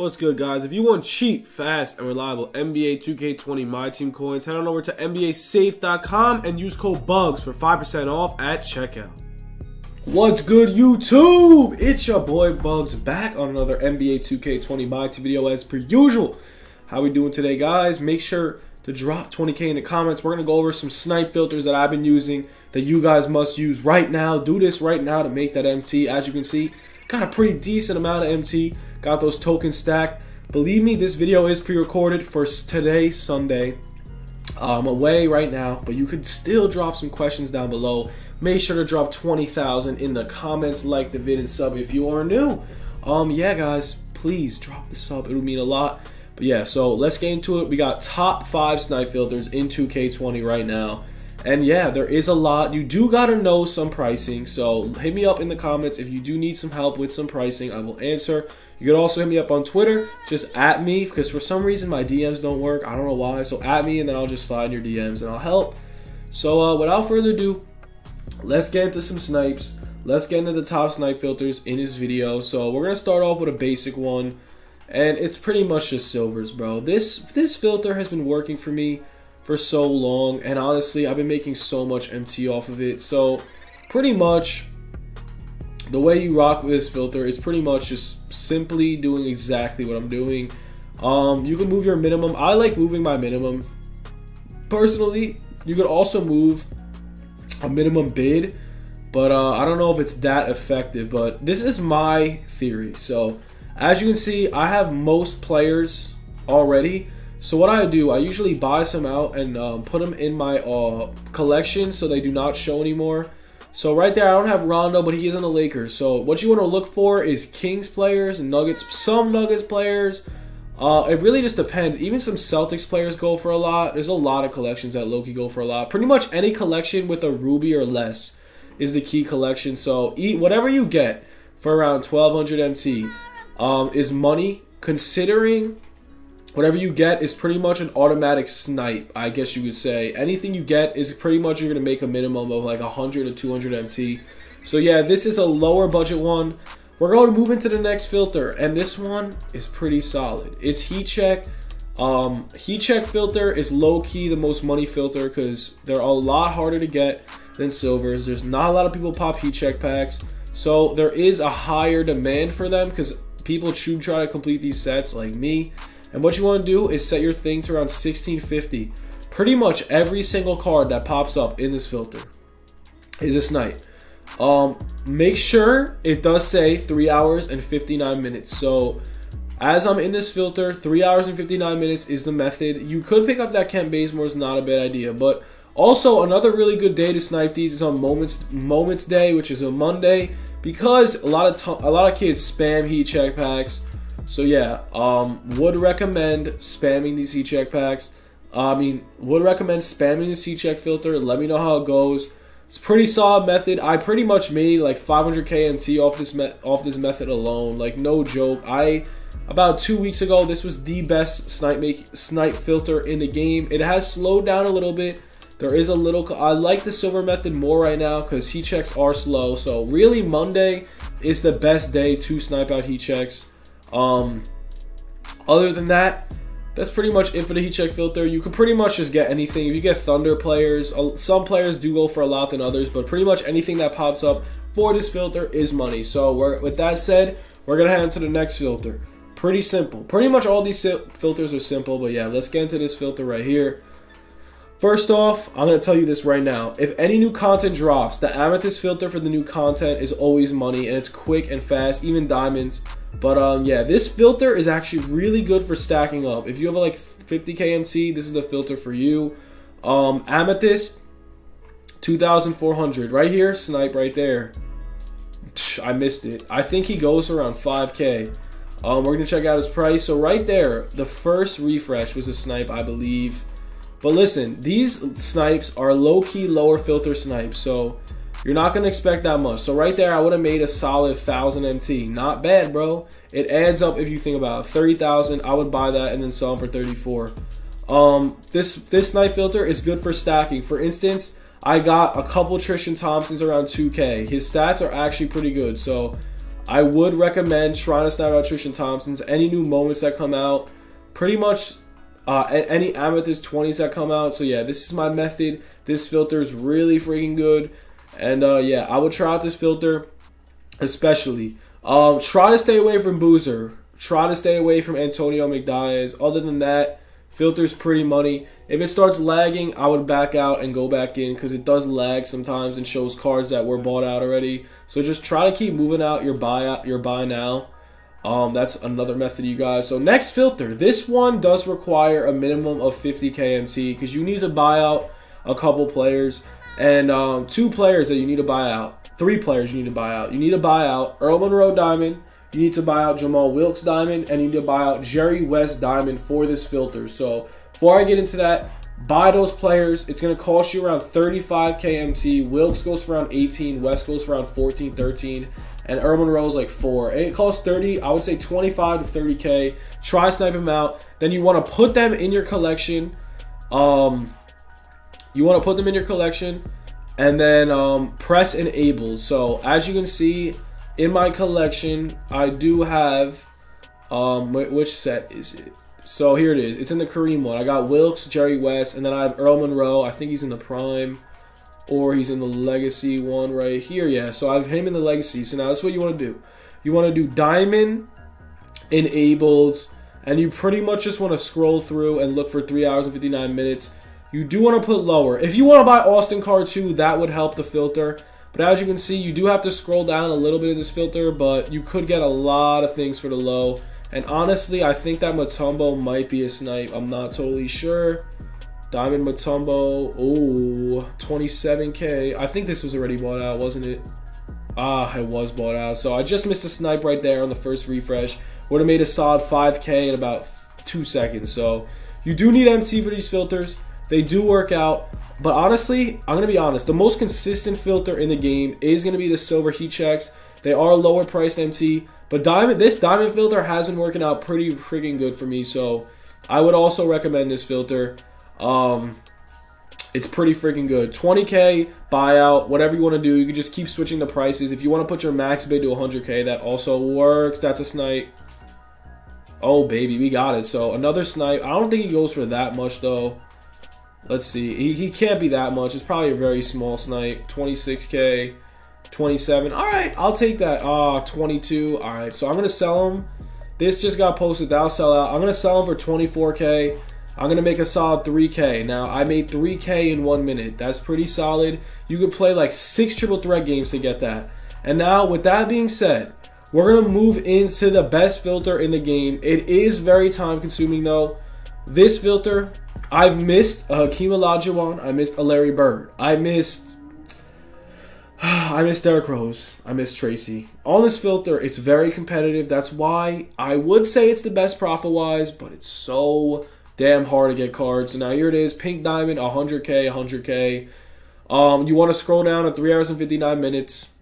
What's good, guys? If you want cheap, fast, and reliable NBA 2K20 My Team coins, head on over to NBASafe.com and use code BUGZ for 5% off at checkout. What's good, YouTube? It's your boy Bugz back on another NBA 2K20 My Team video as per usual. How we doing today, guys? Make sure to drop 20k in the comments. We're gonna go over some snipe filters that I've been using that you guys must use right now. Do this right now to make that MT. As you can see, got a pretty decent amount of MT. Got those tokens stacked. Believe me, this video is pre-recorded for today, Sunday. I'm away right now, but you could still drop some questions down below. Make sure to drop 20,000 in the comments, like the vid, and sub if you are new. Um, yeah, guys, please drop the sub. It would mean a lot. But yeah, so let's get into it. We got top five snipe filters in 2K20 right now. And yeah, there is a lot. You do got to know some pricing. So hit me up in the comments if you do need some help with some pricing. I will answer. You can also hit me up on Twitter, just at me, because for some reason my DMs don't work. I don't know why. So at me, and then I'll just slide your DMs and I'll help. So uh, without further ado, let's get into some snipes. Let's get into the top snipe filters in this video. So we're gonna start off with a basic one, and it's pretty much just silvers, bro. This this filter has been working for me for so long, and honestly, I've been making so much MT off of it. So pretty much the way you rock with this filter is pretty much just simply doing exactly what I'm doing. Um, you can move your minimum. I like moving my minimum. Personally, you could also move a minimum bid, but uh, I don't know if it's that effective. But this is my theory. So as you can see, I have most players already. So what I do, I usually buy some out and um, put them in my uh, collection so they do not show anymore. So right there, I don't have Rondo, but he is in the Lakers. So what you want to look for is Kings players, Nuggets, some Nuggets players. Uh, it really just depends. Even some Celtics players go for a lot. There's a lot of collections that Loki go for a lot. Pretty much any collection with a ruby or less is the key collection. So eat whatever you get for around 1200 MT um, is money. Considering whatever you get is pretty much an automatic snipe, I guess you could say. Anything you get is pretty much you're going to make a minimum of like 100 to 200 MT. So yeah, this is a lower budget one. We're going to move into the next filter, and this one is pretty solid. It's heat check. Um, heat check filter is low key the most money filter because they're a lot harder to get than silvers. There's not a lot of people pop heat check packs, so there is a higher demand for them because people should try to complete these sets like me. And what you want to do is set your thing to around 1650. Pretty much every single card that pops up in this filter is a snipe. Um, make sure it does say 3 hours and 59 minutes. So as I'm in this filter, 3 hours and 59 minutes is the method. You could pick up that Kent Bazemore is not a bad idea. But also another really good day to snipe these is on Moments Moments Day, which is a Monday. Because a lot of a lot of kids spam heat check packs so yeah, um, would recommend spamming these heat check packs. I mean, would recommend spamming the heat check filter. Let me know how it goes. It's pretty solid method. I pretty much made like 500 KMT off this off this method alone. Like no joke. I about two weeks ago, this was the best snipe make snipe filter in the game. It has slowed down a little bit. There is a little. I like the silver method more right now because heat checks are slow. So really, Monday is the best day to snipe out heat checks. Um, other than that, that's pretty much it for the heat check filter. You can pretty much just get anything. If you get Thunder players, uh, some players do go for a lot than others, but pretty much anything that pops up for this filter is money. So with that said, we're gonna head into the next filter. Pretty simple. Pretty much all these filters are simple, but yeah, let's get into this filter right here. First off, I'm going to tell you this right now. If any new content drops, the Amethyst filter for the new content is always money, and it's quick and fast, even diamonds. But um, yeah, this filter is actually really good for stacking up. If you have like 50 KMT, this is the filter for you. Um, Amethyst, 2,400. Right here, snipe right there. I missed it. I think he goes around 5K. Um, we're going to check out his price. So right there, the first refresh was a snipe, I believe. But listen, these snipes are low-key lower filter snipes. So you're not going to expect that much. So right there, I would have made a solid 1,000 MT. Not bad, bro. It adds up if you think about it. 30,000, I would buy that and then sell them for 34. Um, this, this snipe filter is good for stacking. For instance, I got a couple Tristan Thompsons around 2K. His stats are actually pretty good. So I would recommend trying to snipe out Tristan Thompson's. Any new moments that come out, pretty much uh, any Amethyst 20s that come out. So yeah, this is my method. This filter is really freaking good. And uh, yeah, I would try out this filter, especially. Um, try to stay away from Boozer. Try to stay away from Antonio McDyess. Other than that, filter's pretty money. If it starts lagging, I would back out and go back in because it does lag sometimes and shows cards that were bought out already. So just try to keep moving out your buy out your buy now. Um, that's another method, you guys. So next filter, this one does require a minimum of 50 KMT because you need to buy out a couple players and um, two players that you need to buy out. Three players you need to buy out. You need to buy out Earl Monroe Diamond. You need to buy out Jamal Wilkes Diamond, and you need to buy out Jerry West Diamond for this filter. So before I get into that, buy those players. It's going to cost you around 35 KMT. Wilkes goes for around 18. West goes for around 14, 13 and Earl Monroe is like four. It costs 30, I would say 25 to 30k. Try snipe them out. Then you want to put them in your collection. Um, you want to put them in your collection and then um, press enables. So as you can see in my collection, I do have um, which set is it? So here it is. It's in the Kareem one. I got Wilkes, Jerry West, and then I have Earl Monroe. I think he's in the prime or he's in the legacy one right here. Yeah, so I have him in the legacy. So now that's what you want to do. You want to do diamond enabled, and you pretty much just want to scroll through and look for 3 hours and 59 minutes. You do want to put lower. If you want to buy Austin Card 2, that would help the filter. But as you can see, you do have to scroll down a little bit of this filter, but you could get a lot of things for the low. And honestly, I think that Mutombo might be a snipe. I'm not totally sure. Diamond Mutombo, Oh, 27k. I think this was already bought out, wasn't it? Ah, it was bought out. So I just missed a snipe right there on the first refresh. Would have made a solid 5k in about two seconds. So you do need MT for these filters. They do work out. But honestly, I'm going to be honest. The most consistent filter in the game is going to be the silver heat checks. They are lower priced MT. But diamond, this diamond filter has been working out pretty freaking good for me. So I would also recommend this filter. Um, it's pretty freaking good. 20k buyout, whatever you want to do. You can just keep switching the prices. If you want to put your max bid to 100k, that also works. That's a snipe. Oh, baby, we got it. So another snipe. I don't think he goes for that much, though. Let's see. He, he can't be that much. It's probably a very small snipe. 26k, 27. All right, I'll take that. Ah, uh, 22. All right, so I'm going to sell him. This just got posted. That'll sell out. I'm going to sell him for 24k. I'm going to make a solid 3K. Now, I made 3K in one minute. That's pretty solid. You could play like six triple threat games to get that. And now, with that being said, we're going to move into the best filter in the game. It is very time consuming though. This filter, I've missed a Hakeem Olajuwon. I missed a Larry Bird. I missed... I missed Derrick Rose. I missed Tracy. On this filter, it's very competitive. That's why I would say it's the best profit-wise, but it's so damn hard to get cards. Now here it is, Pink Diamond, 100k, 100k. Um, you want to scroll down at 3 hours and 59 minutes.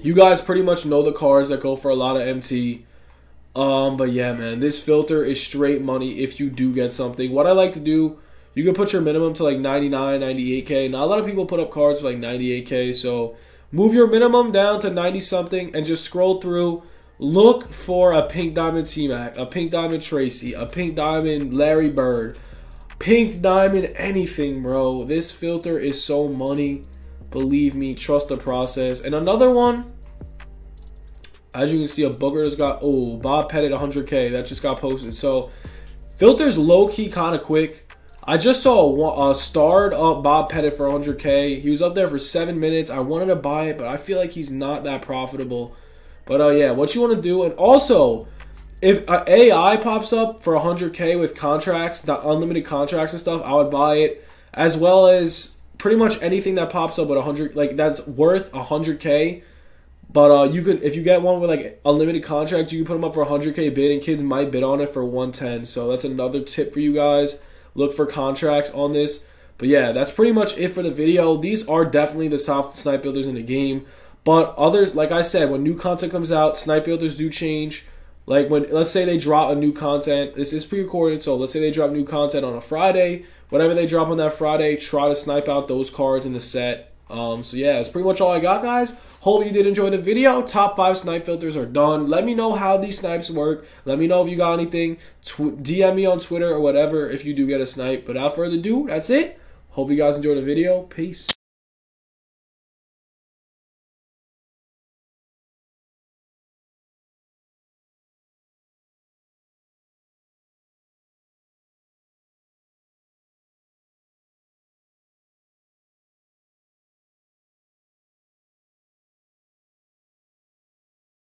You guys pretty much know the cards that go for a lot of MT. Um, but yeah, man, this filter is straight money if you do get something. What I like to do, you can put your minimum to like 99, 98k. Now, a lot of people put up cards for like 98k, so move your minimum down to 90 something and just scroll through Look for a pink diamond T-Mac, a pink diamond Tracy, a pink diamond Larry Bird, pink diamond anything, bro. This filter is so money. Believe me, trust the process. And another one, as you can see, a booger just got, oh, Bob Pettit 100K. That just got posted. So, filters low-key kind of quick. I just saw a, a starred up Bob Pettit for 100K. He was up there for seven minutes. I wanted to buy it, but I feel like he's not that profitable. But uh, yeah, what you want to do, and also, if uh, AI pops up for 100k with contracts, unlimited contracts and stuff, I would buy it, as well as pretty much anything that pops up with 100, like that's worth 100k. But uh, you could, if you get one with like unlimited contracts, you can put them up for 100k bid, and kids might bid on it for 110. So that's another tip for you guys. Look for contracts on this. But yeah, that's pretty much it for the video. These are definitely the top snipe builders in the game. But others, like I said, when new content comes out, snipe builders do change. Like when, let's say they drop a new content. This is pre-recorded, so let's say they drop new content on a Friday. Whatever they drop on that Friday, try to snipe out those cards in the set. Um, so yeah, that's pretty much all I got, guys. Hope you did enjoy the video. Top five snipe filters are done. Let me know how these snipes work. Let me know if you got anything. Tw- DM me on Twitter or whatever if you do get a snipe. But without further ado, that's it. Hope you guys enjoyed the video. Peace.